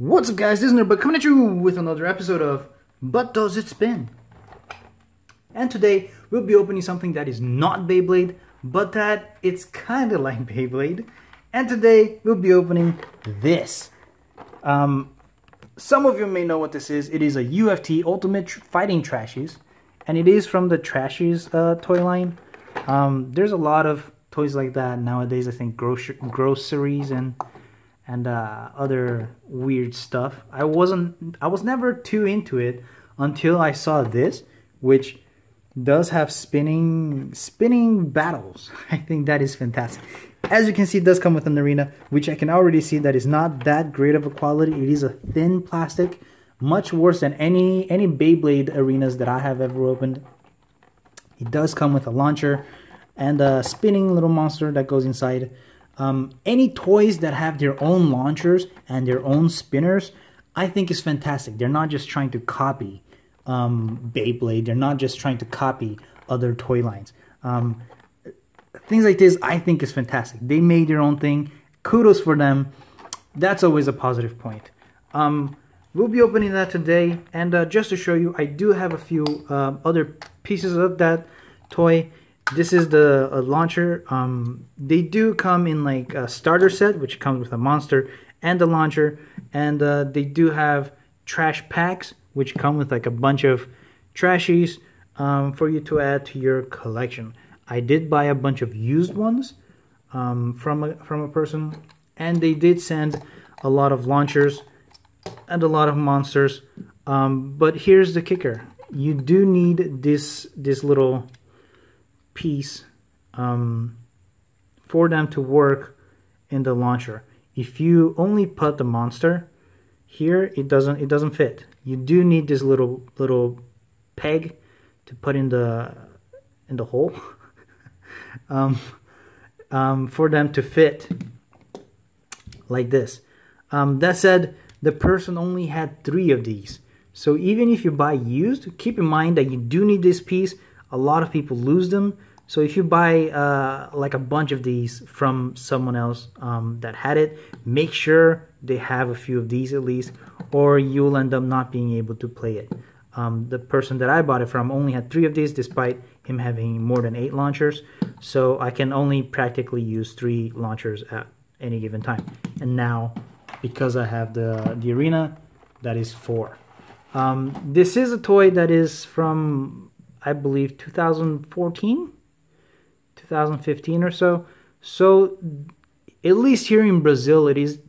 What's up guys, this is coming at you with another episode of But Does It Spin? And today we'll be opening something that is not Beyblade, but that it's kinda like Beyblade. And today we'll be opening this. Um, some of you may know what this is. It is a UFT Ultimate Fighting Trashies, and it is from the Trashies uh, toy line. Um, there's a lot of toys like that nowadays. I think groceries and and uh, other weird stuff. I wasn't. I was never too into it until I saw this, which does have spinning spinning battles. I think that is fantastic. As you can see, it does come with an arena, which I can already see that is not that great of a quality. It is a thin plastic, much worse than any any Beyblade arenas that I have ever opened. It does come with a launcher and a spinning little monster that goes inside. Um, any toys that have their own launchers and their own spinners, I think is fantastic. They're not just trying to copy um, Beyblade. They're not just trying to copy other toy lines. Um, things like this, I think, is fantastic. They made their own thing. Kudos for them. That's always a positive point. Um, we'll be opening that today, and uh, just to show you, I do have a few uh, other pieces of that toy. This is the launcher. Um, they do come in like a starter set, which comes with a monster and a launcher, and uh, they do have trash packs, which come with like a bunch of trashies um, for you to add to your collection. I did buy a bunch of used ones um, from a, from a person, and they did send a lot of launchers and a lot of monsters. Um, but here's the kicker: you do need this this little piece um, for them to work in the launcher. If you only put the monster here, it doesn't it doesn't fit. You do need this little little peg to put in the in the hole. um, um, for them to fit like this. Um, that said, the person only had three of these. So even if you buy used, keep in mind that you do need this piece. A lot of people lose them. So if you buy uh, like a bunch of these from someone else um, that had it, make sure they have a few of these at least, or you'll end up not being able to play it. Um, the person that I bought it from only had three of these, despite him having more than eight launchers. So I can only practically use three launchers at any given time. And now, because I have the, the arena, that is four. Um, this is a toy that is from, I believe, 2014, 2015 or so. So at least here in Brazil, it is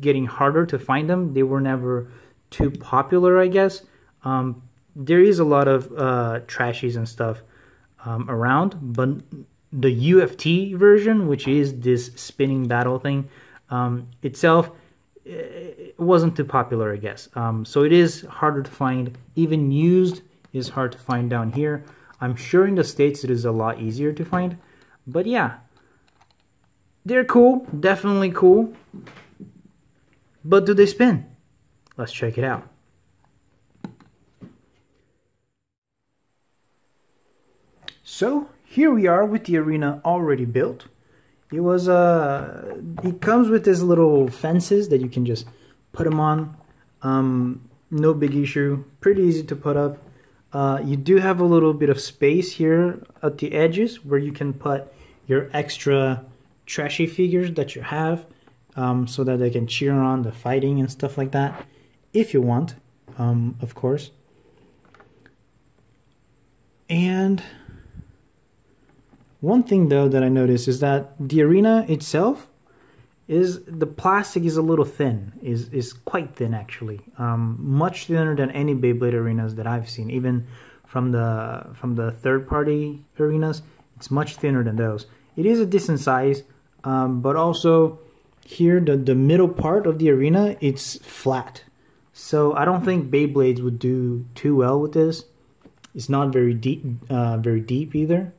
getting harder to find them. They were never too popular, I guess. Um, there is a lot of uh, trashies and stuff um, around, but the UFT version, which is this spinning battle thing, um, itself it wasn't too popular, I guess. Um, so it is harder to find. Even used is hard to find down here. I'm sure in the States it is a lot easier to find. But yeah, they're cool, definitely cool. But do they spin? Let's check it out. So here we are with the arena already built. It was uh, it comes with these little fences that you can just put them on. Um, no big issue, pretty easy to put up. Uh, you do have a little bit of space here at the edges where you can put your extra trashy figures that you have um, so that they can cheer on the fighting and stuff like that if you want, um, of course. And one thing though that I noticed is that the arena itself is the plastic is a little thin, is is quite thin actually, um, much thinner than any Beyblade arenas that I've seen, even from the from the third party arenas. It's much thinner than those. It is a decent size, um, but also here the the middle part of the arena it's flat, so I don't think Beyblades would do too well with this. It's not very deep, uh, very deep either.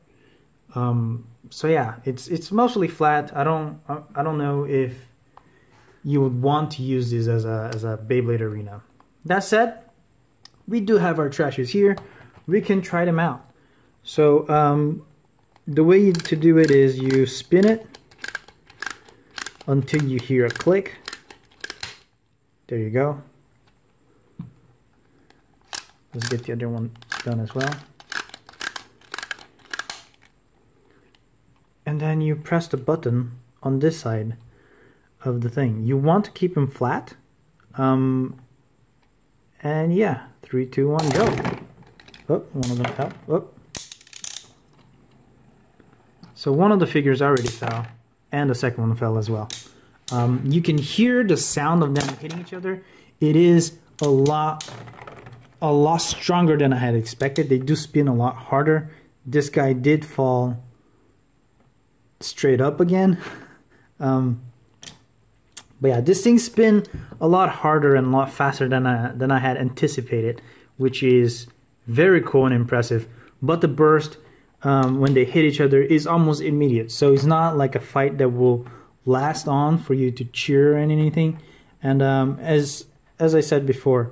Um, so yeah, it's it's mostly flat. I don't I don't know if you would want to use this as a as a Beyblade arena. That said, we do have our Trashies here. We can try them out. So um, the way to do it is you spin it until you hear a click. There you go. Let's get the other one done as well. Then you press the button on this side of the thing. You want to keep them flat. Um, and yeah, three, two, one, go. Oh, one of them fell. Oh. So one of the figures already fell, and the second one fell as well. Um, you can hear the sound of them hitting each other. It is a lot, a lot stronger than I had expected. They do spin a lot harder. This guy did fall straight up again. Um, but yeah, this thing spin a lot harder and a lot faster than I than I had anticipated, which is very cool and impressive. But the burst um, when they hit each other is almost immediate, so it's not like a fight that will last on for you to cheer and anything. And um, as as I said before,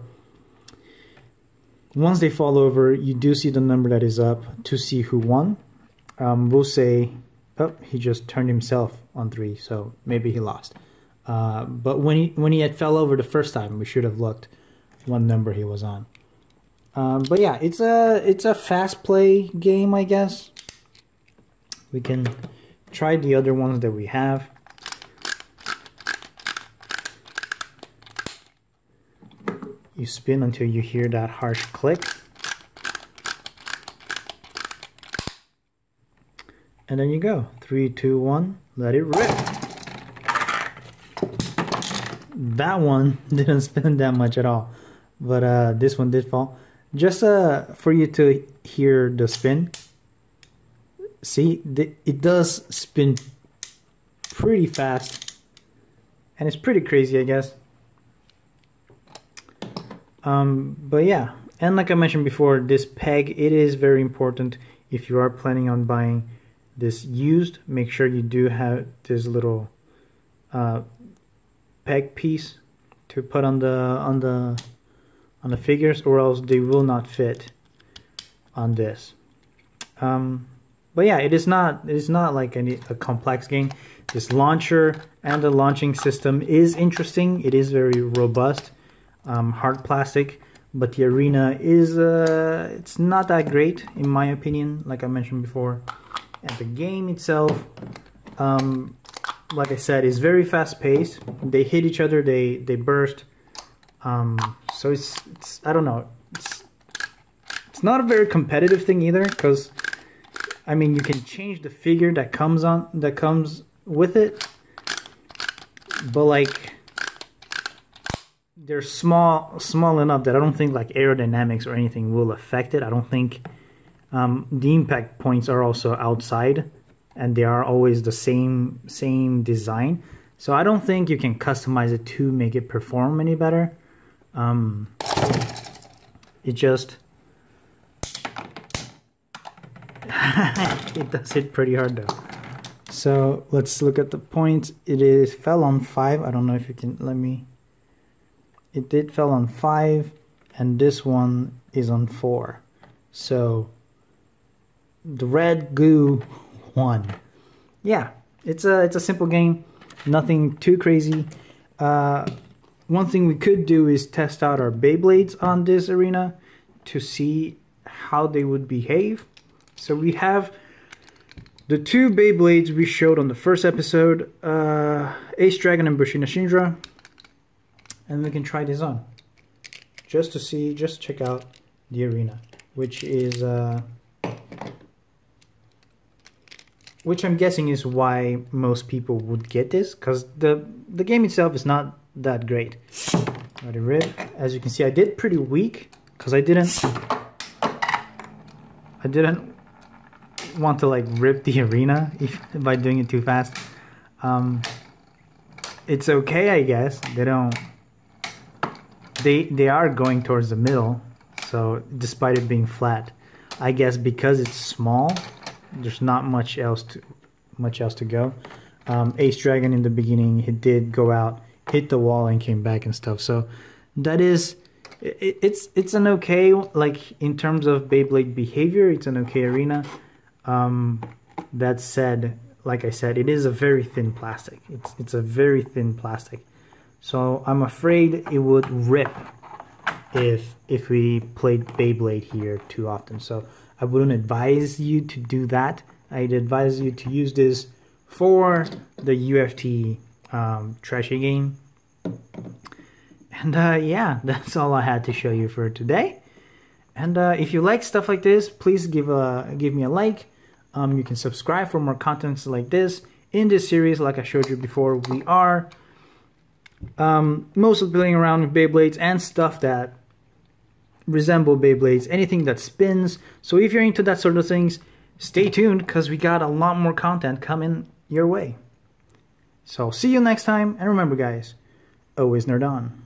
once they fall over, you do see the number that is up to see who won. Um, we'll say, oh, he just turned himself on three, so maybe he lost. Uh, but when he when he had fell over the first time, we should have looked what number he was on. Um, but yeah, it's a it's a fast play game, I guess. We can try the other ones that we have. You spin until you hear that harsh click. And then you go. Three, two, one, let it rip. That one didn't spin that much at all. But uh, this one did fall. Just uh, for you to hear the spin. See it does spin pretty fast. And it's pretty crazy I guess. Um, but yeah. And like I mentioned before this peg it is very important if you are planning on buying this used make sure you do have this little uh, peg piece to put on the on the on the figures or else they will not fit on this. Um, but yeah it is not it is not like any a complex game. This launcher and the launching system is interesting. It is very robust um, hard plastic but the arena is uh, it's not that great in my opinion like I mentioned before and the game itself um, like I said, is very fast paced. They hit each other, they they burst. Um, so it's it's I don't know. It's it's not a very competitive thing either, because I mean you can change the figure that comes on that comes with it, but like they're small small enough that I don't think like aerodynamics or anything will affect it. I don't think um, the impact points are also outside and they are always the same same design. So I don't think you can customize it to make it perform any better. Um, it just it does hit pretty hard though. So let's look at the points. It is fell on five. I don't know if you can let me. It did fell on five, and this one is on four. So the red goo one. Yeah, it's a it's a simple game, nothing too crazy. Uh, one thing we could do is test out our Beyblades on this arena to see how they would behave. So we have the two Beyblades we showed on the first episode, uh, Ace Dragon and Bushin Ashindra. And we can try this on. Just to see, just check out the arena, which is uh, which I'm guessing is why most people would get this, because the the game itself is not that great. It rip. As you can see, I did pretty weak, because I didn't... I didn't want to like rip the arena if, by doing it too fast. Um, it's okay, I guess. They don't... They, they are going towards the middle, so despite it being flat. I guess because it's small, there's not much else to much else to go. Um, Ace Dragon in the beginning, he did go out, hit the wall, and came back and stuff. So that is, it, it's it's an okay like in terms of Beyblade behavior, it's an okay arena. Um, that said, like I said, it is a very thin plastic. It's it's a very thin plastic. So I'm afraid it would rip if if we played Beyblade here too often. So I wouldn't advise you to do that. I'd advise you to use this for the UFT um, trashy game. And uh, yeah, that's all I had to show you for today. And uh, if you like stuff like this, please give a give me a like. Um, you can subscribe for more contents like this. In this series, like I showed you before, we are um, mostly playing around with Beyblades and stuff that resemble Beyblades, anything that spins. So if you're into that sort of things, stay tuned because we got a lot more content coming your way. So see you next time, and remember guys, always nerd on.